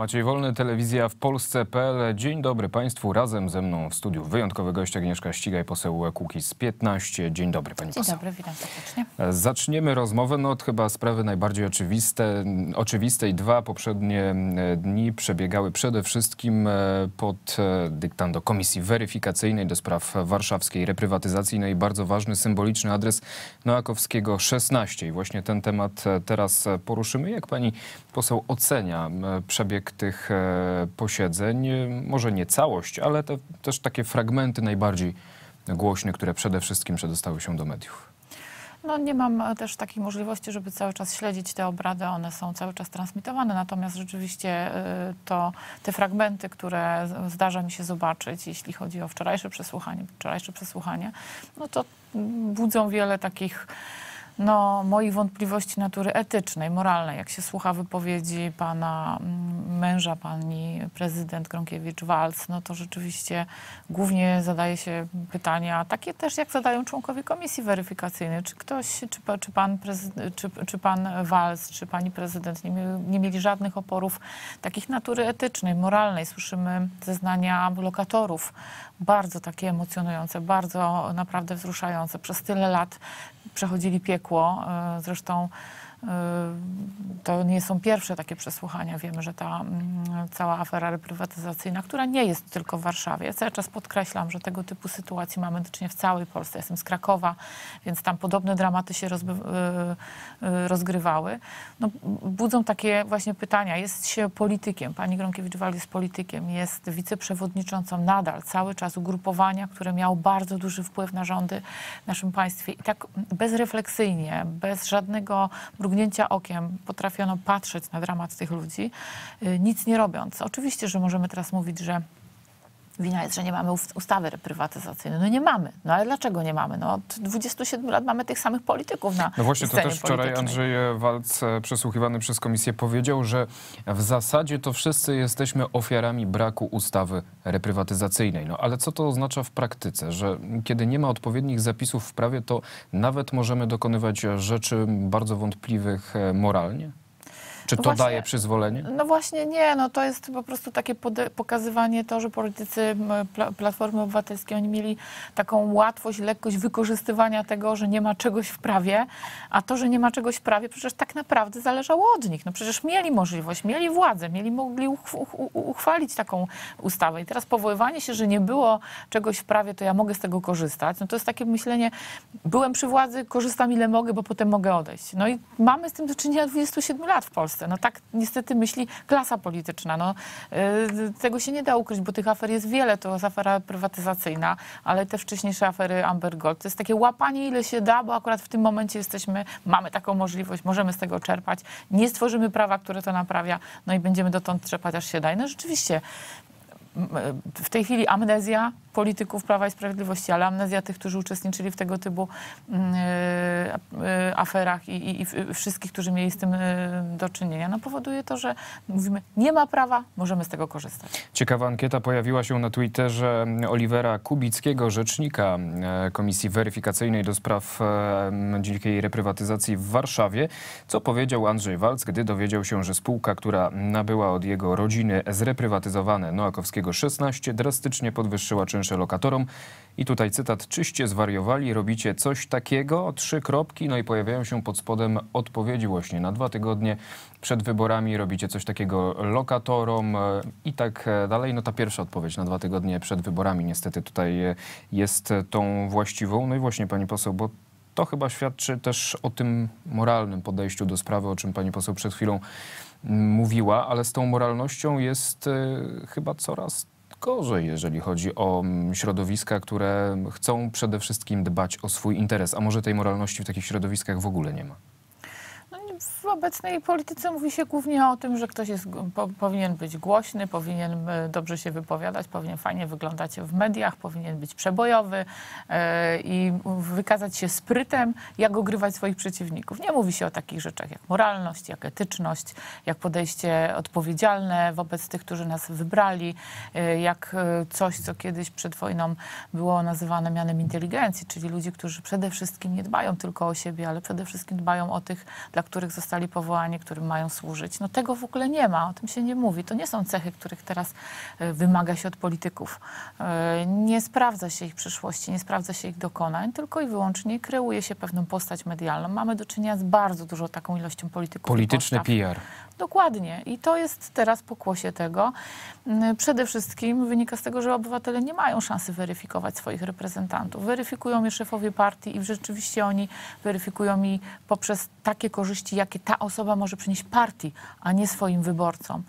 Maciej Wolny, telewizja w Polsce.pl. Dzień dobry Państwu. Razem ze mną w studiu wyjątkowy gość Agnieszka Ścigaj, poseł Kukiz 15. Dzień dobry Pani Dzień poseł. dobry, witam serdecznie. Zaczniemy rozmowę no, od chyba sprawy najbardziej oczywiste, oczywistej. Dwa poprzednie e, dni przebiegały przede wszystkim e, pod e, dyktando Komisji Weryfikacyjnej do spraw warszawskiej reprywatyzacji. No i bardzo ważny, symboliczny adres Noakowskiego 16. I właśnie ten temat e, teraz e, poruszymy. Jak Pani poseł ocenia e, tych e, posiedzeń? E, Może nie całość, ale te, też takie fragmenty najbardziej głośne, które przede wszystkim przedostały się do mediów. No nie mam e, też takiej możliwości, żeby cały czas śledzić te obrady, one są cały czas transmitowane, natomiast rzeczywiście y, to te fragmenty, które zdarza mi się zobaczyć, jeśli chodzi o wczorajsze przesłuchanie, wczorajsze przesłuchanie, no to mm, budzą wiele takich no, moich wątpliwości natury etycznej, moralnej. Jak się słucha wypowiedzi pana mm, męża, pani prezydent Gronkiewicz-Walc, no to rzeczywiście głównie zadaje się pytania, takie też jak zadają członkowie komisji weryfikacyjnej. Czy ktoś, czy, czy, pan, czy, czy pan Walc, czy pani prezydent nie, mie- nie mieli żadnych oporów takich natury etycznej, moralnej. Słyszymy zeznania lokatorów, bardzo takie emocjonujące, bardzo naprawdę wzruszające. Przez tyle lat przechodzili piekło. E, Zresztą to nie są pierwsze takie przesłuchania. Wiemy, że ta mm, cała afera reprywatyzacyjna, która nie jest tylko w Warszawie. Cały czas podkreślam, że tego typu sytuacji mamy do w całej Polsce. Jestem z Krakowa, więc tam podobne dramaty się e, e, rozgrywały. No, budzą takie właśnie pytania. Jest się politykiem. Pani Gronkiewicz-Walc jest politykiem. Jest wiceprzewodniczącą nadal cały czas ugrupowania, które miało bardzo duży wpływ na rządy w naszym państwie. I tak bezrefleksyjnie, bez żadnego mrugnięcia okiem potrafiono patrzeć na dramat tych ludzi, y, nic nie robiąc. Oczywiście, że możemy teraz mówić, że wina jest, że nie mamy ust- ustawy reprywatyzacyjnej. No nie mamy. No ale dlaczego nie mamy? No od 27 lat mamy tych samych polityków na No właśnie, to też wczoraj. Andrzej Walc, e, przesłuchiwany przez komisję, powiedział, że w zasadzie to wszyscy jesteśmy ofiarami braku ustawy reprywatyzacyjnej. No ale co to oznacza w praktyce? Że kiedy nie ma odpowiednich zapisów w prawie, to nawet możemy dokonywać rzeczy bardzo wątpliwych e, moralnie? Czy to Właśnie- daje przyzwolenie? No właśnie nie, no to jest po prostu takie pokazywanie to, że politycy Pla- Platformy Obywatelskiej, oni mieli taką łatwość, lekkość wykorzystywania tego, że nie ma czegoś w prawie, a to, że nie ma czegoś w prawie, przecież tak naprawdę zależało od nich. No przecież mieli możliwość, mieli władzę, mieli, mogli uchwalić taką ustawę. I teraz powoływanie się, że nie było czegoś w prawie, to ja mogę z tego korzystać, no to jest takie myślenie, byłem przy władzy, korzystam ile mogę, bo potem mogę odejść. No i mamy z tym do czynienia od 27 lat w Polsce. No tak niestety myśli klasa polityczna. No, yy, tego się nie da ukryć, bo tych afer jest wiele. To jest afera prywatyzacyjna, ale te wcześniejsze afery Amber Gold. To jest takie łapanie ile się da, bo akurat w tym momencie jesteśmy, mamy taką możliwość, możemy z tego czerpać. Nie stworzymy prawa, które to naprawia, no i będziemy dotąd trzepać, aż się da. I No rzeczywiście, w tej chwili amnezja polityków Prawa i Sprawiedliwości, ale amnezja tych, którzy uczestniczyli w tego typu mm, e, e, aferach i, i, i wszystkich, którzy mieli z tym e, do czynienia, no powoduje to, że mówimy, nie ma prawa, możemy z tego korzystać. Ciekawa ankieta pojawiła się na Twitterze Olivera Kubickiego, rzecznika Komisji Weryfikacyjnej do spraw dzikiej reprywatyzacji w Warszawie. Co powiedział Andrzej Walc, gdy dowiedział się, że spółka, która nabyła od jego rodziny zreprywatyzowane Noakowskiego 16, drastycznie podwyższyła czynsze lokatorom. I tutaj cytat, czyście zwariowali, robicie coś takiego, trzy kropki, no i pojawiają się pod spodem odpowiedzi właśnie na dwa tygodnie przed wyborami robicie coś takiego lokatorom e, i tak e, dalej. No ta pierwsza odpowiedź na dwa tygodnie przed wyborami niestety tutaj e, jest tą właściwą. No i właśnie pani poseł, bo to chyba świadczy też o tym moralnym podejściu do sprawy, o czym pani poseł przed chwilą mówiła, ale z tą moralnością jest chyba coraz gorzej, jeżeli chodzi o mm, środowiska, które chcą przede wszystkim dbać o swój interes, a może tej moralności w takich środowiskach w ogóle nie ma. W obecnej polityce mówi się głównie o tym, że ktoś jest, po, powinien być głośny, powinien e, dobrze się wypowiadać, powinien fajnie wyglądać w mediach, powinien być przebojowy e, i wykazać się sprytem, jak ogrywać swoich przeciwników. Nie mówi się o takich rzeczach jak moralność, jak etyczność, jak podejście odpowiedzialne wobec tych, którzy nas wybrali, e, jak coś, co kiedyś przed wojną było nazywane mianem inteligencji, czyli ludzi, którzy przede wszystkim nie dbają tylko o siebie, ale przede wszystkim dbają o tych, dla których których zostali powołani, którym mają służyć. No tego w ogóle nie ma, o tym się nie mówi. To nie są cechy, których teraz e, wymaga się od polityków. E, nie sprawdza się ich przyszłości, nie sprawdza się ich dokonań, tylko i wyłącznie kreuje się pewną postać medialną. Mamy do czynienia z bardzo dużo taką ilością polityków. Polityczny. PR. Dokładnie. I to jest teraz pokłosie tego. Mm, Przede wszystkim wynika z tego, że obywatele nie mają szansy weryfikować swoich reprezentantów. Weryfikują je szefowie partii i rzeczywiście oni weryfikują mi poprzez takie korzyści, jakie ta osoba może przynieść partii, a nie swoim wyborcom.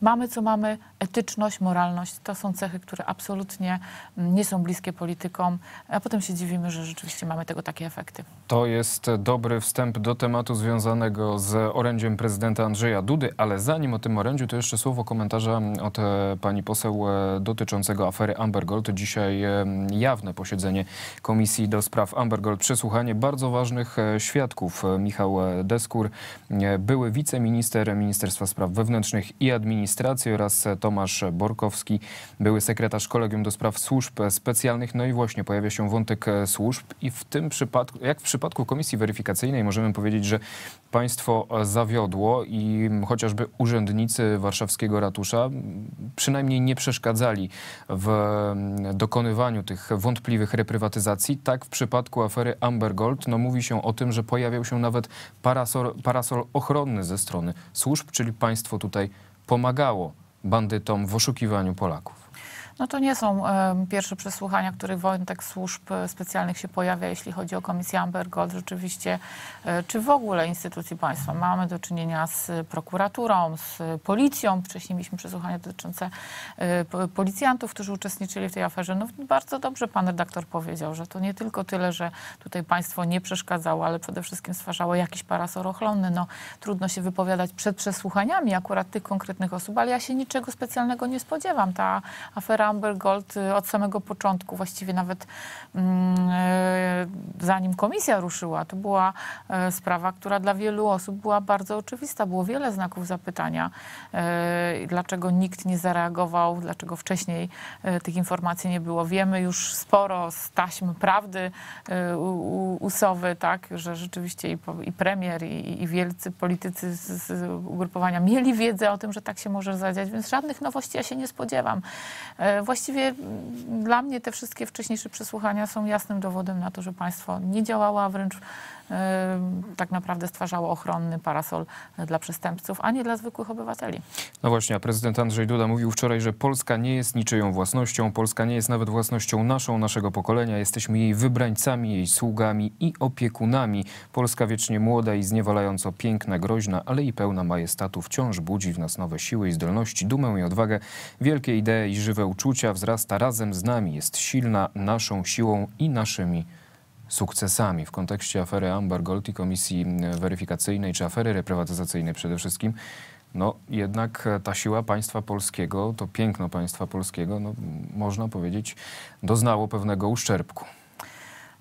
Mamy co mamy, etyczność, moralność to są cechy, które absolutnie mm, nie są bliskie politykom, a potem się dziwimy, że rzeczywiście mamy tego takie efekty. To jest dobry wstęp do tematu związanego z orędziem prezydenta Andrzeja Dudy, ale zanim o tym orędziu, to jeszcze słowo komentarza od e, pani poseł e, dotyczącego afery Amber Gold. Dzisiaj e, jawne posiedzenie Komisji do Spraw Amber Gold, przesłuchanie bardzo ważnych świadków. Michał Deskur, były wiceminister Ministerstwa Spraw Wewnętrznych i Administracji oraz e, Tomasz Borkowski, były sekretarz Kolegium do Spraw Służb Specjalnych. No i właśnie pojawia się wątek służb i w tym przypadku, jak w przypadku Komisji Weryfikacyjnej możemy powiedzieć, że państwo zawiodło i chociażby urzędnicy warszawskiego ratusza przynajmniej nie przeszkadzali w dokonywaniu tych wątpliwych reprywatyzacji. Tak w przypadku afery Amber Gold, no mówi się o tym, że pojawiał się nawet parasol, parasol ochronny ze strony służb, czyli państwo tutaj pomagało bandytom w oszukiwaniu Polaków. No to nie są em, pierwsze przesłuchania, których wątek służb e, specjalnych się pojawia, jeśli chodzi o komisję Amber Gold. Rzeczywiście, e, czy w ogóle instytucji państwa. Mamy do czynienia z prokuraturą, z policją. Wcześniej mieliśmy przesłuchania dotyczące e, po- policjantów, którzy uczestniczyli w tej aferze. No bardzo dobrze pan redaktor powiedział, że to nie tylko tyle, że tutaj państwo nie przeszkadzało, ale przede wszystkim stwarzało jakiś parasol ochronny. No trudno się wypowiadać przed przesłuchaniami akurat tych konkretnych osób, ale ja się niczego specjalnego nie spodziewam. Ta afera Amber Gold y, od samego początku, właściwie nawet mm, zanim komisja ruszyła, to była e, sprawa, która dla wielu osób była bardzo oczywista. Było wiele znaków zapytania, e, dlaczego nikt nie zareagował, dlaczego wcześniej e, tych informacji nie było. Wiemy już sporo z taśm prawdy usowy, tak, że rzeczywiście i, premier, i, wielcy politycy z, z ugrupowania mieli wiedzę o tym, że tak się może zadziać, więc żadnych nowości ja się nie spodziewam. Właściwie mm, dla mnie te wszystkie wcześniejsze przesłuchania są jasnym dowodem na to, że państwo nie działało, a wręcz e, tak naprawdę stwarzało ochronny parasol dla przestępców, a nie dla zwykłych obywateli. No właśnie, a prezydent Andrzej Duda mówił wczoraj, że Polska nie jest niczyją własnością, Polska nie jest nawet własnością naszą, naszego pokolenia. Jesteśmy jej wybrańcami, jej sługami i opiekunami. Polska wiecznie młoda i zniewalająco piękna, groźna, ale i pełna majestatu wciąż budzi w nas nowe siły i zdolności, dumę i odwagę. Wielkie idee i żywe uczucia wzrasta razem z nami, jest silna naszą siłą i naszymi sukcesami w kontekście afery Amber Gold i komisji weryfikacyjnej, czy afery reprywatyzacyjnej przede wszystkim, no jednak ta siła państwa polskiego, to piękno państwa polskiego, no, można powiedzieć, doznało pewnego uszczerbku.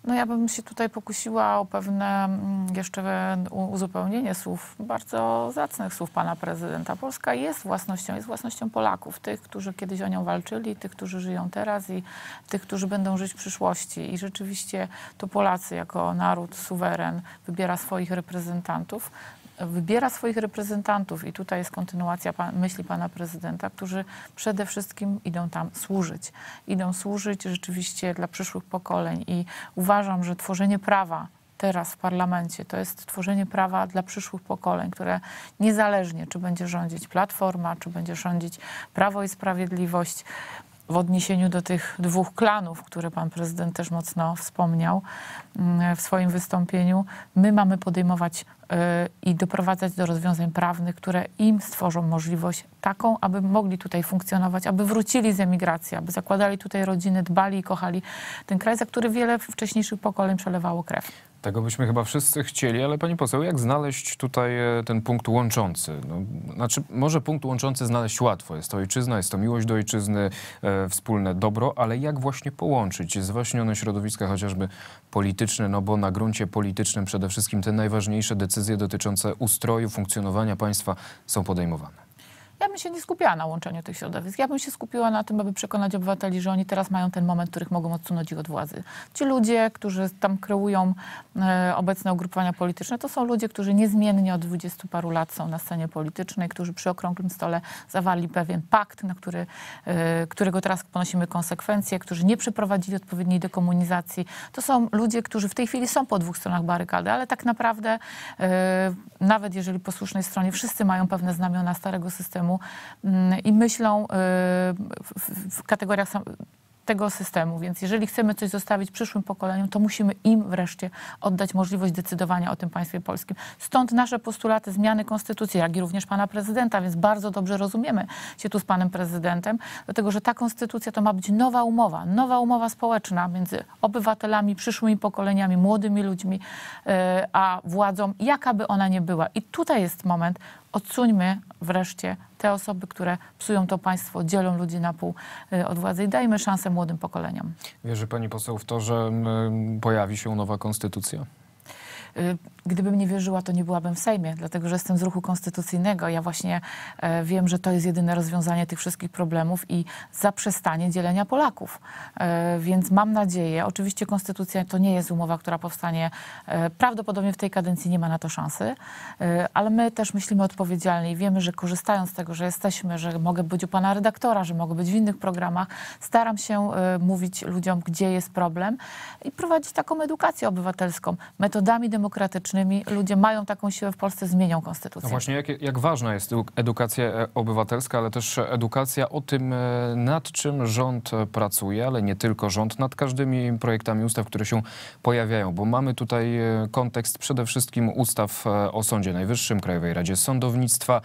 No ja bym się tutaj pokusiła o pewne mm, jeszcze uzupełnienie słów, bardzo zacnych słów pana prezydenta. Polska jest własnością, jest własnością Polaków, tych, którzy kiedyś o nią walczyli, tych, którzy żyją teraz i tych, którzy będą żyć w przyszłości. I rzeczywiście to Polacy jako naród, suweren wybiera swoich reprezentantów wybiera swoich reprezentantów i tutaj jest kontynuacja myśli pana prezydenta, którzy przede wszystkim idą tam służyć. Idą służyć rzeczywiście dla przyszłych pokoleń i uważam, że tworzenie prawa teraz w parlamencie to jest tworzenie prawa dla przyszłych pokoleń, które niezależnie czy będzie rządzić Platforma, czy będzie rządzić Prawo i Sprawiedliwość, w odniesieniu do tych dwóch klanów, które pan prezydent też mocno wspomniał mm, w swoim wystąpieniu, my mamy podejmować y, i doprowadzać do rozwiązań prawnych, które im stworzą możliwość taką, aby mogli tutaj funkcjonować, aby wrócili z emigracji, aby zakładali tutaj rodziny, dbali i kochali ten kraj, za który wiele wcześniejszych pokoleń przelewało krew. Tego byśmy chyba wszyscy chcieli, ale pani poseł, jak znaleźć tutaj e, ten punkt łączący? No, znaczy, może punkt łączący znaleźć łatwo. Jest to ojczyzna, jest to miłość do ojczyzny, e, wspólne dobro, ale jak właśnie połączyć zwaśnione środowiska, chociażby polityczne, no bo na gruncie politycznym przede wszystkim te najważniejsze decyzje dotyczące ustroju, funkcjonowania państwa są podejmowane. Ja bym się nie skupiała na łączeniu tych środowisk. Ja bym się skupiła na tym, aby przekonać obywateli, że oni teraz mają ten moment, których mogą odsunąć ich od władzy. Ci ludzie, którzy tam kreują e, obecne ugrupowania polityczne, to są ludzie, którzy niezmiennie od dwudziestu paru lat są na scenie politycznej, którzy przy okrągłym stole zawarli pewien pakt, na który, e, którego teraz ponosimy konsekwencje, którzy nie przeprowadzili odpowiedniej dekomunizacji. To są ludzie, którzy w tej chwili są po dwóch stronach barykady, ale tak naprawdę e, nawet jeżeli po słusznej stronie wszyscy mają pewne znamiona starego systemu mm, i myślą y, w, w kategoriach tego systemu. Więc jeżeli chcemy coś zostawić przyszłym pokoleniom, to musimy im wreszcie oddać możliwość decydowania o tym państwie polskim. Stąd nasze postulaty zmiany konstytucji, jak i również pana prezydenta, więc bardzo dobrze rozumiemy się tu z panem prezydentem, dlatego że ta konstytucja to ma być nowa umowa, nowa umowa społeczna między obywatelami, przyszłymi pokoleniami, młodymi ludźmi, y, a władzą, jaka by ona nie była. I tutaj jest moment, odsuńmy wreszcie te osoby, które psują to państwo, dzielą ludzi na pół y, od władzy i dajmy szansę młodym pokoleniom. Wierzy pani poseł w to, że pojawi się nowa konstytucja? Y, gdybym nie wierzyła, to nie byłabym w Sejmie, dlatego że jestem z ruchu konstytucyjnego. Ja właśnie e, wiem, że to jest jedyne rozwiązanie tych wszystkich problemów i zaprzestanie dzielenia Polaków. E, więc mam nadzieję, oczywiście konstytucja to nie jest umowa, która powstanie e, prawdopodobnie w tej kadencji, nie ma na to szansy, ale my też myślimy odpowiedzialnie i wiemy, że korzystając z tego, że jesteśmy, że mogę być u pana redaktora, że mogę być w innych programach, staram się mówić ludziom, gdzie jest problem i prowadzić taką edukację obywatelską metodami demokratycznymi, demokratycznymi ludzie mają taką siłę w Polsce, zmienią konstytucję. No właśnie, jak, jak ważna jest edukacja e, obywatelska, ale też edukacja o tym, e, nad czym rząd pracuje, ale nie tylko rząd, nad każdymi projektami ustaw, które się pojawiają, bo mamy tutaj e, kontekst przede wszystkim ustaw o Sądzie Najwyższym, Krajowej Radzie Sądownictwa,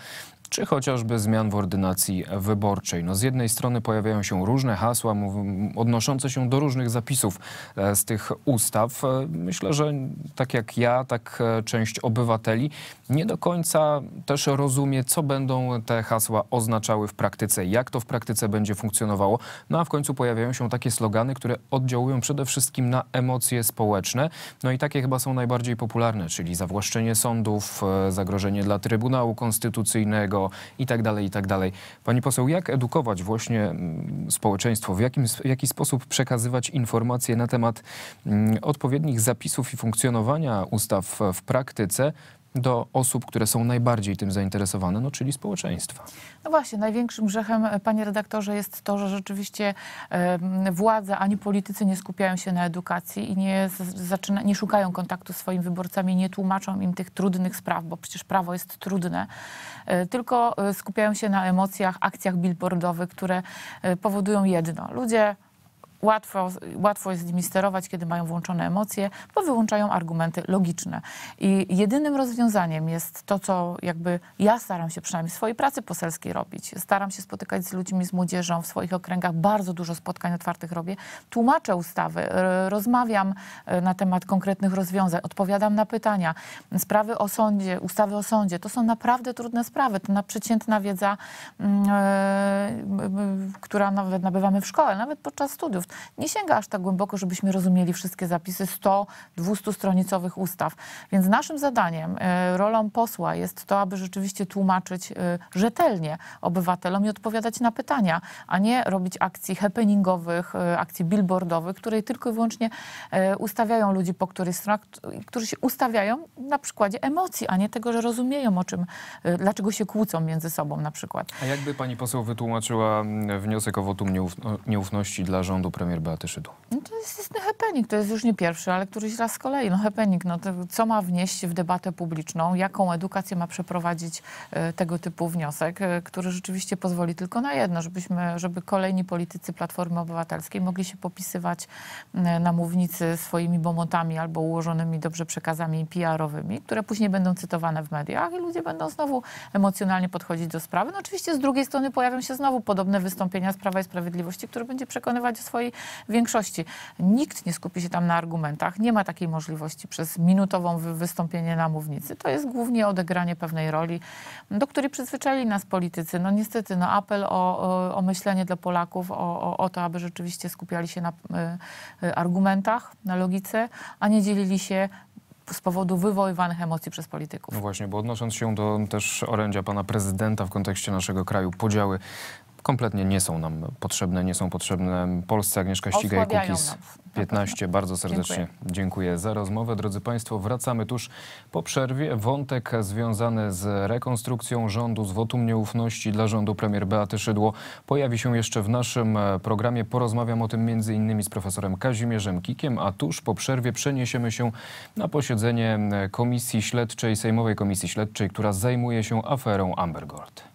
czy chociażby zmian w ordynacji wyborczej. No z jednej strony pojawiają się różne hasła odnoszące się do różnych zapisów e, z tych ustaw. E, myślę, że tak jak ja, tak e, część obywateli nie do końca też rozumie, co będą te hasła oznaczały w praktyce, jak to w praktyce będzie funkcjonowało. No a w końcu pojawiają się takie slogany, które oddziałują przede wszystkim na emocje społeczne. No i takie chyba są najbardziej popularne, czyli zawłaszczenie sądów, zagrożenie dla Trybunału Konstytucyjnego, tak tak. Pani poseł, jak edukować właśnie mm, społeczeństwo? W, jakim, w jaki sposób przekazywać informacje na temat mm, odpowiednich zapisów i funkcjonowania ustaw w praktyce, do osób, które są najbardziej tym zainteresowane, no czyli społeczeństwa. No właśnie, największym grzechem, e, panie redaktorze, jest to, że rzeczywiście władze ani politycy nie skupiają się na edukacji i nie, zaczyna, nie szukają kontaktu z swoimi wyborcami, nie tłumaczą im tych trudnych spraw, bo przecież prawo jest trudne, e, tylko e, skupiają się na emocjach, akcjach billboardowych, które e, powodują jedno. Ludzie łatwo, łatwo jest nimi sterować, kiedy mają włączone emocje, bo wyłączają argumenty logiczne. I jedynym rozwiązaniem jest to, co jakby ja staram się przynajmniej w swojej pracy poselskiej robić. Staram się spotykać z ludźmi, z młodzieżą w swoich okręgach. Bardzo dużo spotkań otwartych robię. Tłumaczę ustawy, rozmawiam e, na temat konkretnych rozwiązań, odpowiadam na pytania. Sprawy o sądzie, ustawy o sądzie, to są naprawdę trudne sprawy. To na przeciętna wiedza, yy, która nawet nabywamy w szkole, nawet podczas studiów nie sięga aż tak głęboko, żebyśmy rozumieli wszystkie zapisy 100-200 stronicowych ustaw. Więc naszym zadaniem, e, rolą posła jest to, aby rzeczywiście tłumaczyć e, rzetelnie obywatelom i odpowiadać na pytania, a nie robić akcji happeningowych, e, akcji billboardowych, które tylko i wyłącznie ustawiają ludzi po której stronie, którzy się ustawiają na przykładzie emocji, a nie tego, że rozumieją o czym, dlaczego się kłócą między sobą na przykład. A jakby pani poseł wytłumaczyła wniosek o wotum nieufności dla rządu premier Beaty Szydło? No to jest istny happening, to jest już nie pierwszy, ale któryś raz z kolei. No happening, no co ma wnieść w debatę publiczną, jaką edukację ma przeprowadzić e, tego typu wniosek, e, który rzeczywiście pozwoli tylko na jedno, żebyśmy, żeby kolejni politycy Platformy Obywatelskiej mogli się popisywać na mównicy swoimi bomotami albo ułożonymi dobrze przekazami PR-owymi, które później będą cytowane w mediach i ludzie będą znowu emocjonalnie podchodzić do sprawy. No oczywiście z drugiej strony pojawią się znowu podobne wystąpienia z Prawa i Sprawiedliwości, które będzie przekonywać o swojej większości. Nikt nie skupi się tam na argumentach. Nie ma takiej możliwości przez minutową wystąpienie na mównicy. To jest głównie odegranie pewnej roli, do której przyzwyczaili nas politycy. No niestety, no apel o, o, myślenie dla Polaków, o, o, to, aby rzeczywiście skupiali się na y, y, argumentach, na logice, a nie dzielili się z powodu wywoływanych emocji przez polityków. No właśnie, bo odnosząc się do też orędzia pana prezydenta w kontekście naszego kraju, podziały kompletnie nie są nam potrzebne, nie są potrzebne Polsce. Agnieszka Ścigaj, Kukiz nas. 15. Bardzo serdecznie dziękuję. Dziękuję. za rozmowę. Drodzy Państwo, wracamy tuż po przerwie. Wątek związany z rekonstrukcją rządu, z wotum nieufności dla rządu premier Beaty Szydło pojawi się jeszcze w naszym e, programie. Porozmawiam o tym między innymi z profesorem Kazimierzem Kikiem, a tuż po przerwie przeniesiemy się na posiedzenie e, Komisji Śledczej, Sejmowej Komisji Śledczej, która zajmuje się aferą Amber Gold.